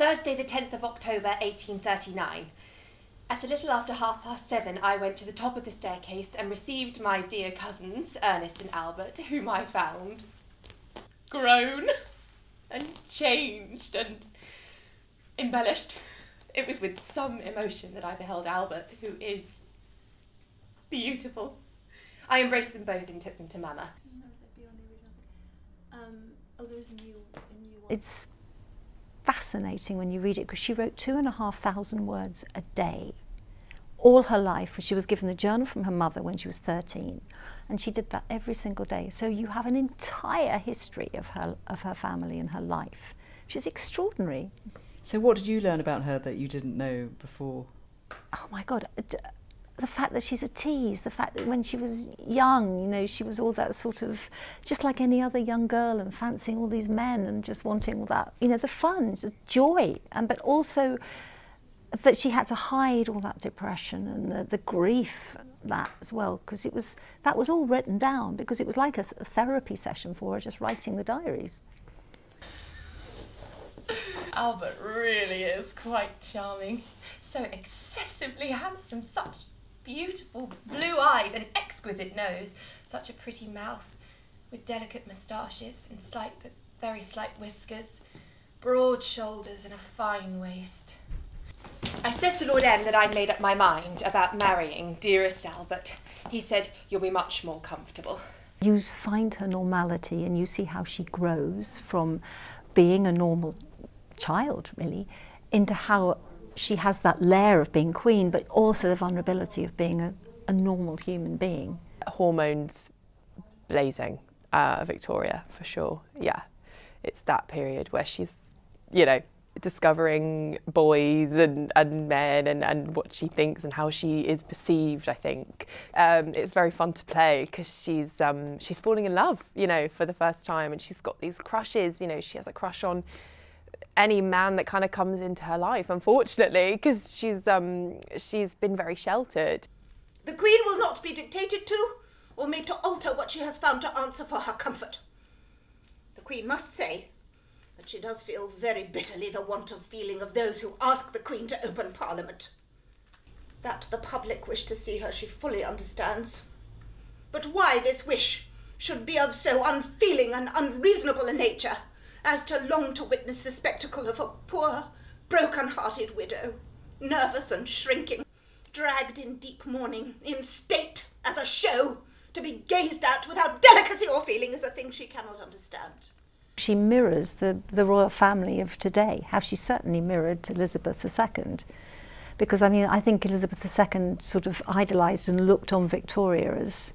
Thursday, the 10th of October, 1839. At a little after half past seven, I went to the top of the staircase and received my dear cousins, Ernest and Albert, whom I found grown and changed and embellished. It was with some emotion that I beheld Albert, who is beautiful. I embraced them both and took them to Mama. Um, oh, there's a new, a new one. It's fascinating when you read it because she wrote two and a half thousand words a day all her life. She was given the journal from her mother when she was 13 and she did that every single day. So you have an entire history of her, of her family and her life, which is extraordinary. So what did you learn about her that you didn't know before? Oh my God, the fact that she's a tease, the fact that when she was young, you know, she was all that sort of, just like any other young girl and fancying all these men and just wanting all that, you know, the fun, the joy, and but also that she had to hide all that depression and the, the grief that as well because it was that was all written down because it was like a, th a therapy session for her just writing the diaries. Albert really is quite charming. So excessively handsome such beautiful blue eyes and exquisite nose such a pretty mouth with delicate moustaches and slight but very slight whiskers broad shoulders and a fine waist I said to Lord M that I'd made up my mind about marrying dearest Albert. He said, You'll be much more comfortable. You find her normality and you see how she grows from being a normal child, really, into how she has that layer of being queen, but also the vulnerability of being a, a normal human being. Hormones blazing, uh, Victoria, for sure. Yeah, it's that period where she's, you know, discovering boys and, and men and, and what she thinks and how she is perceived, I think. Um, it's very fun to play because she's, um, she's falling in love, you know, for the first time and she's got these crushes, you know, she has a crush on any man that kind of comes into her life, unfortunately, because she's, um, she's been very sheltered. The Queen will not be dictated to or made to alter what she has found to answer for her comfort. The Queen must say that she does feel very bitterly the want of feeling of those who ask the Queen to open Parliament. That the public wish to see her she fully understands. But why this wish should be of so unfeeling and unreasonable a nature as to long to witness the spectacle of a poor, broken-hearted widow, nervous and shrinking, dragged in deep mourning, in state, as a show, to be gazed at without delicacy or feeling is a thing she cannot understand. She mirrors the, the royal family of today, how she certainly mirrored Elizabeth II. Because, I mean, I think Elizabeth II sort of idolised and looked on Victoria as,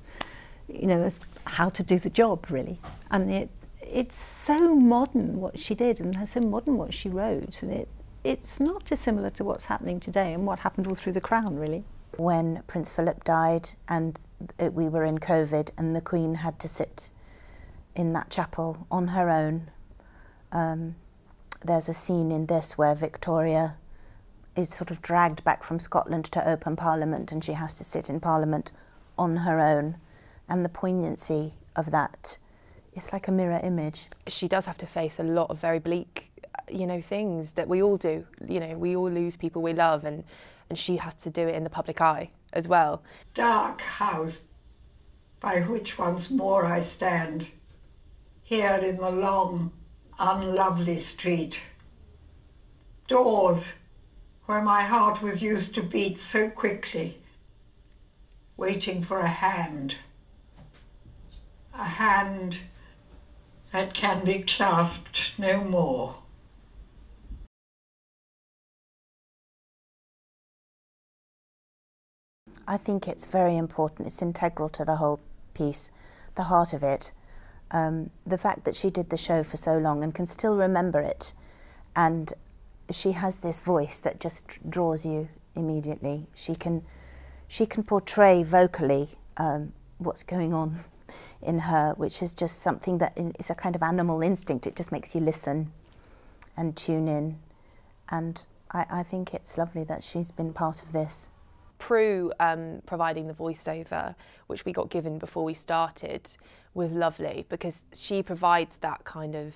you know, as how to do the job, really. And it, it's so modern what she did and so modern what she wrote. And it, it's not dissimilar to what's happening today and what happened all through the Crown, really. When Prince Philip died and we were in COVID and the Queen had to sit in that chapel on her own. Um, there's a scene in this where Victoria is sort of dragged back from Scotland to open Parliament and she has to sit in Parliament on her own. And the poignancy of that, it's like a mirror image. She does have to face a lot of very bleak, uh, you know, things that we all do. You know, we all lose people we love and, and she has to do it in the public eye as well. Dark house by which once more I stand here in the long, unlovely street. Doors where my heart was used to beat so quickly, waiting for a hand. A hand that can be clasped no more. I think it's very important. It's integral to the whole piece, the heart of it um, the fact that she did the show for so long and can still remember it, and she has this voice that just draws you immediately. She can, she can portray vocally um, what's going on in her, which is just something that is a kind of animal instinct. It just makes you listen and tune in, and I, I think it's lovely that she's been part of this. Prue um, providing the voiceover, which we got given before we started, was lovely because she provides that kind of,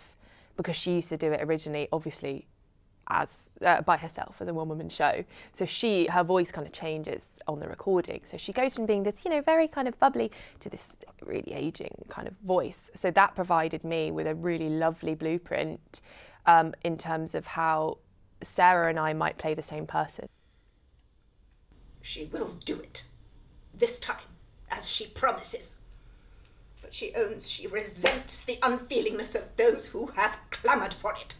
because she used to do it originally, obviously as uh, by herself as a one woman show. So she her voice kind of changes on the recording. So she goes from being this you know very kind of bubbly to this really aging kind of voice. So that provided me with a really lovely blueprint um, in terms of how Sara and I might play the same person. She will do it. This time, as she promises. But she owns she resents the unfeelingness of those who have clamoured for it.